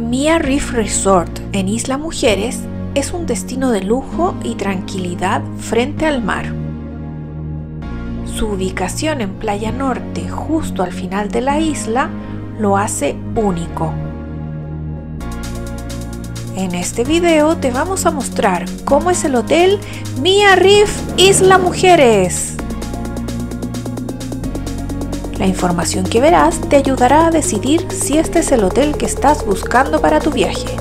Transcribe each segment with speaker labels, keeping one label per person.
Speaker 1: Mia Reef Resort en Isla Mujeres es un destino de lujo y tranquilidad frente al mar. Su ubicación en Playa Norte, justo al final de la isla, lo hace único. En este video te vamos a mostrar cómo es el hotel Mia Reef Isla Mujeres. La información que verás te ayudará a decidir si este es el hotel que estás buscando para tu viaje.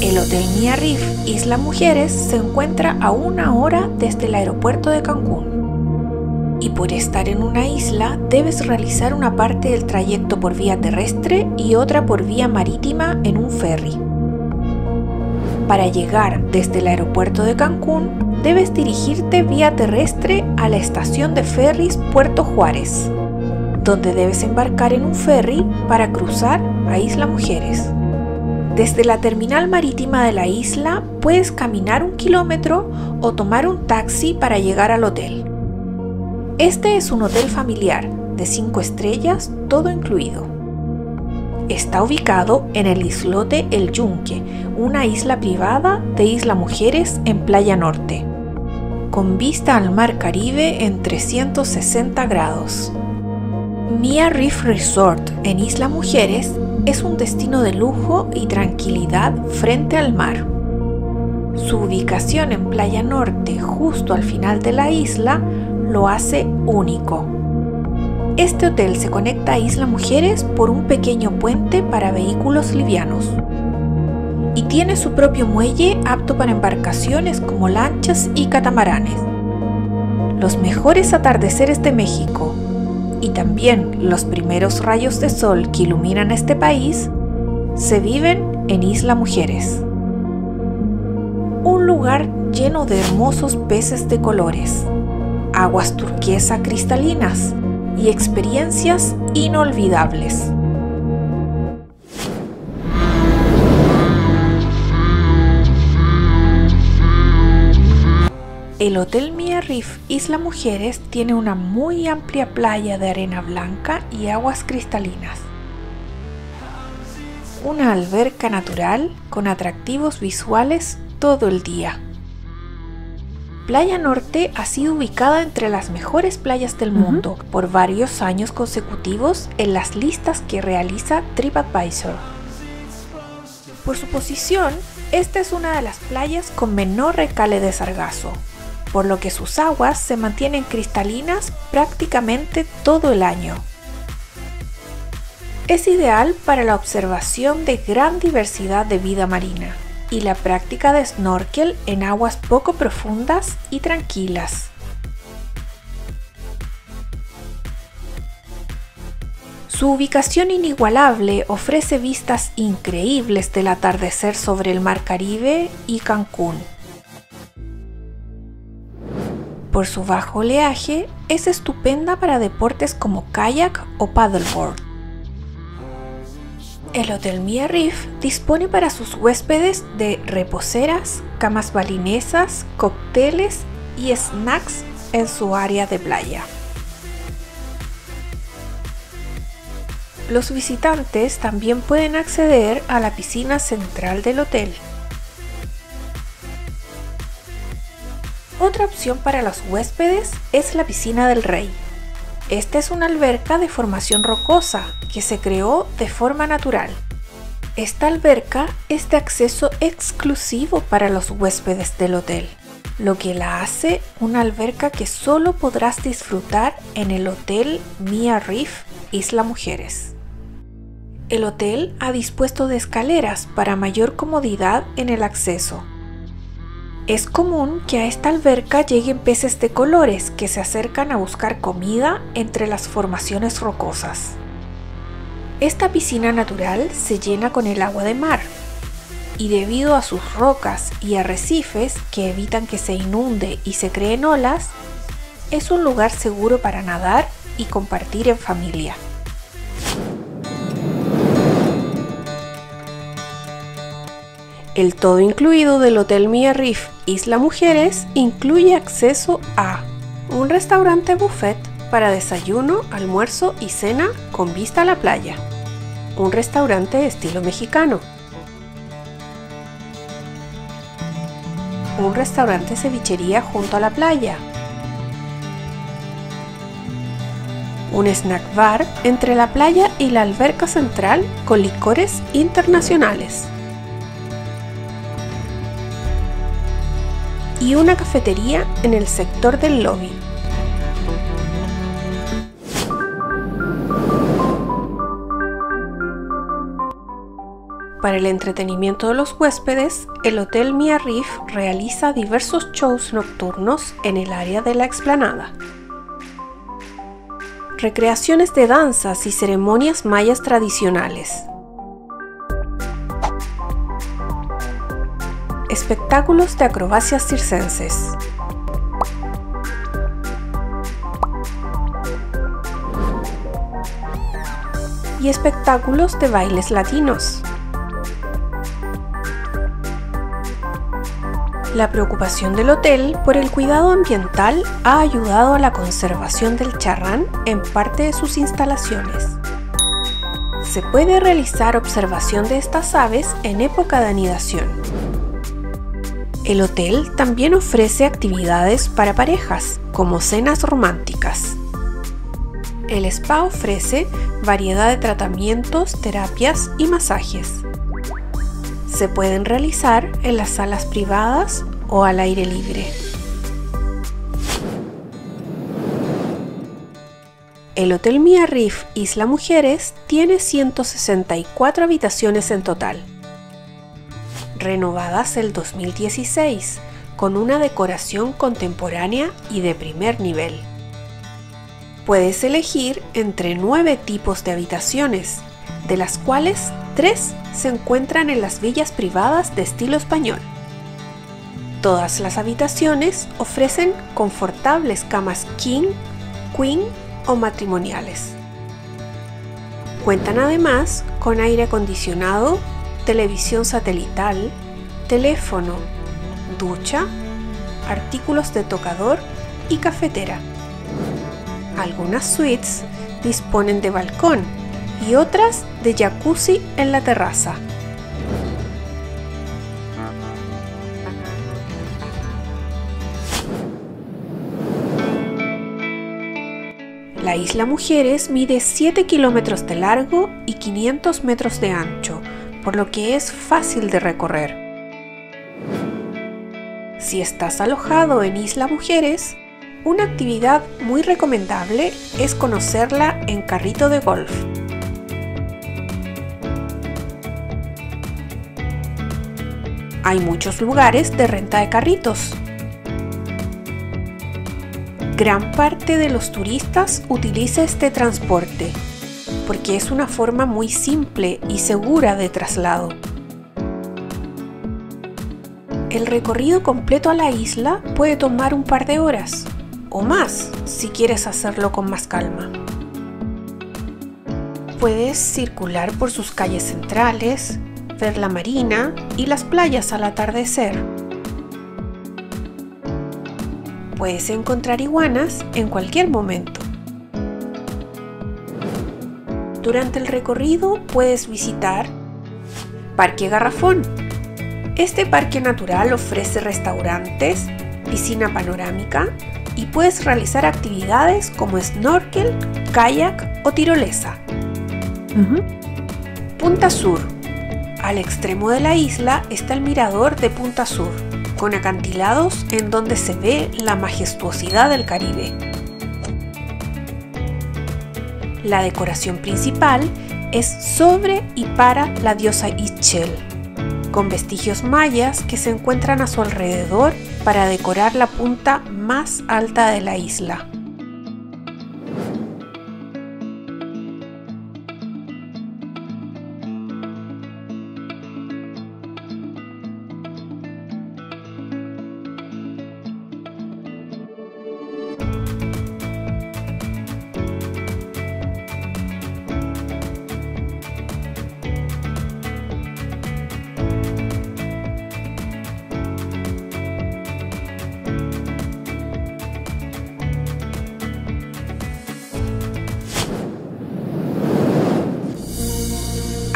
Speaker 1: El Hotel Mia Reef Isla Mujeres se encuentra a una hora desde el aeropuerto de Cancún. Y por estar en una isla debes realizar una parte del trayecto por vía terrestre y otra por vía marítima en un ferry. Para llegar desde el aeropuerto de Cancún, debes dirigirte vía terrestre a la estación de ferries Puerto Juárez, donde debes embarcar en un ferry para cruzar a Isla Mujeres. Desde la terminal marítima de la isla puedes caminar un kilómetro o tomar un taxi para llegar al hotel. Este es un hotel familiar de 5 estrellas, todo incluido. Está ubicado en el islote El Yunque, una isla privada de Isla Mujeres en Playa Norte, con vista al mar Caribe en 360 grados. Mia Reef Resort en Isla Mujeres es un destino de lujo y tranquilidad frente al mar. Su ubicación en Playa Norte, justo al final de la isla, lo hace único. Este hotel se conecta a Isla Mujeres por un pequeño puente para vehículos livianos y tiene su propio muelle apto para embarcaciones como lanchas y catamaranes. Los mejores atardeceres de México y también los primeros rayos de sol que iluminan este país se viven en Isla Mujeres. Un lugar lleno de hermosos peces de colores, aguas turquesa cristalinas, y experiencias inolvidables. El Hotel Mia Reef Isla Mujeres tiene una muy amplia playa de arena blanca y aguas cristalinas. Una alberca natural con atractivos visuales todo el día. Playa Norte ha sido ubicada entre las mejores playas del mundo por varios años consecutivos en las listas que realiza TripAdvisor. Por su posición, esta es una de las playas con menor recale de sargazo, por lo que sus aguas se mantienen cristalinas prácticamente todo el año. Es ideal para la observación de gran diversidad de vida marina y la práctica de snorkel en aguas poco profundas y tranquilas. Su ubicación inigualable ofrece vistas increíbles del atardecer sobre el Mar Caribe y Cancún. Por su bajo oleaje, es estupenda para deportes como kayak o paddleboard. El Hotel Mia Reef dispone para sus huéspedes de reposeras, camas balinesas, cócteles y snacks en su área de playa. Los visitantes también pueden acceder a la piscina central del hotel. Otra opción para los huéspedes es la piscina del rey, esta es una alberca de formación rocosa que se creó de forma natural. Esta alberca es de acceso exclusivo para los huéspedes del hotel, lo que la hace una alberca que solo podrás disfrutar en el Hotel Mia Reef Isla Mujeres. El hotel ha dispuesto de escaleras para mayor comodidad en el acceso es común que a esta alberca lleguen peces de colores que se acercan a buscar comida entre las formaciones rocosas. Esta piscina natural se llena con el agua de mar y debido a sus rocas y arrecifes que evitan que se inunde y se creen olas, es un lugar seguro para nadar y compartir en familia. El todo incluido del Hotel Mia Reef Isla Mujeres incluye acceso a un restaurante buffet para desayuno, almuerzo y cena con vista a la playa. Un restaurante estilo mexicano. Un restaurante cevichería junto a la playa. Un snack bar entre la playa y la alberca central con licores internacionales. Y una cafetería en el sector del lobby. Para el entretenimiento de los huéspedes, el Hotel Mia Reef realiza diversos shows nocturnos en el área de la explanada. Recreaciones de danzas y ceremonias mayas tradicionales. Espectáculos de acrobacias circenses. Y espectáculos de bailes latinos. La preocupación del hotel por el cuidado ambiental ha ayudado a la conservación del charrán en parte de sus instalaciones. Se puede realizar observación de estas aves en época de anidación. El hotel también ofrece actividades para parejas, como cenas románticas. El spa ofrece variedad de tratamientos, terapias y masajes. Se pueden realizar en las salas privadas o al aire libre. El Hotel Mia Reef Isla Mujeres tiene 164 habitaciones en total renovadas el 2016, con una decoración contemporánea y de primer nivel. Puedes elegir entre nueve tipos de habitaciones, de las cuales tres se encuentran en las villas privadas de estilo español. Todas las habitaciones ofrecen confortables camas king, queen o matrimoniales. Cuentan además con aire acondicionado televisión satelital, teléfono, ducha, artículos de tocador y cafetera. Algunas suites disponen de balcón y otras de jacuzzi en la terraza. La isla Mujeres mide 7 kilómetros de largo y 500 metros de ancho, por lo que es fácil de recorrer. Si estás alojado en Isla Mujeres, una actividad muy recomendable es conocerla en carrito de golf. Hay muchos lugares de renta de carritos. Gran parte de los turistas utiliza este transporte porque es una forma muy simple y segura de traslado. El recorrido completo a la isla puede tomar un par de horas o más si quieres hacerlo con más calma. Puedes circular por sus calles centrales, ver la marina y las playas al atardecer. Puedes encontrar iguanas en cualquier momento. Durante el recorrido puedes visitar Parque Garrafón. Este parque natural ofrece restaurantes, piscina panorámica y puedes realizar actividades como snorkel, kayak o tirolesa. Punta Sur. Al extremo de la isla está el mirador de Punta Sur, con acantilados en donde se ve la majestuosidad del Caribe. La decoración principal es sobre y para la diosa Ischel, con vestigios mayas que se encuentran a su alrededor para decorar la punta más alta de la isla.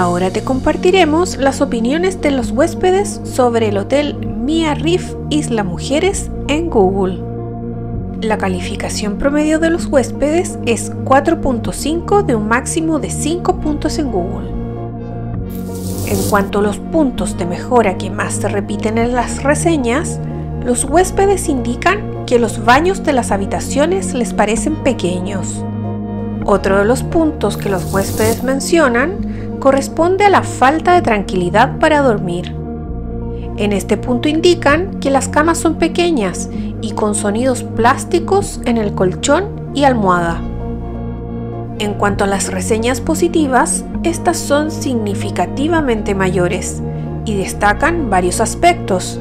Speaker 1: Ahora te compartiremos las opiniones de los huéspedes sobre el hotel Mia Reef Isla Mujeres en Google. La calificación promedio de los huéspedes es 4.5 de un máximo de 5 puntos en Google. En cuanto a los puntos de mejora que más se repiten en las reseñas, los huéspedes indican que los baños de las habitaciones les parecen pequeños. Otro de los puntos que los huéspedes mencionan corresponde a la falta de tranquilidad para dormir. En este punto indican que las camas son pequeñas y con sonidos plásticos en el colchón y almohada. En cuanto a las reseñas positivas, estas son significativamente mayores y destacan varios aspectos.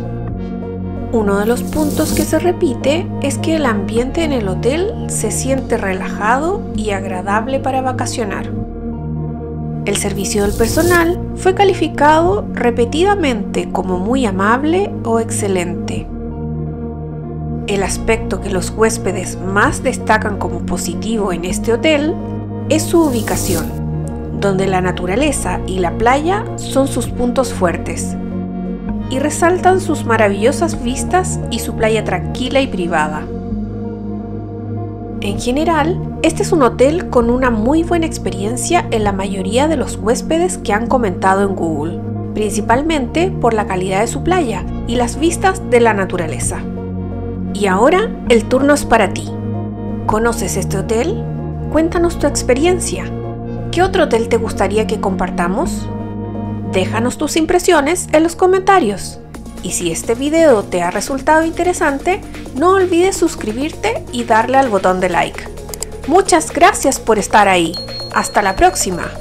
Speaker 1: Uno de los puntos que se repite es que el ambiente en el hotel se siente relajado y agradable para vacacionar. El servicio del personal fue calificado repetidamente como muy amable o excelente. El aspecto que los huéspedes más destacan como positivo en este hotel es su ubicación, donde la naturaleza y la playa son sus puntos fuertes, y resaltan sus maravillosas vistas y su playa tranquila y privada. En general, este es un hotel con una muy buena experiencia en la mayoría de los huéspedes que han comentado en Google, principalmente por la calidad de su playa y las vistas de la naturaleza. Y ahora el turno es para ti. ¿Conoces este hotel? Cuéntanos tu experiencia. ¿Qué otro hotel te gustaría que compartamos? Déjanos tus impresiones en los comentarios. Y si este video te ha resultado interesante, no olvides suscribirte y darle al botón de like. Muchas gracias por estar ahí. Hasta la próxima.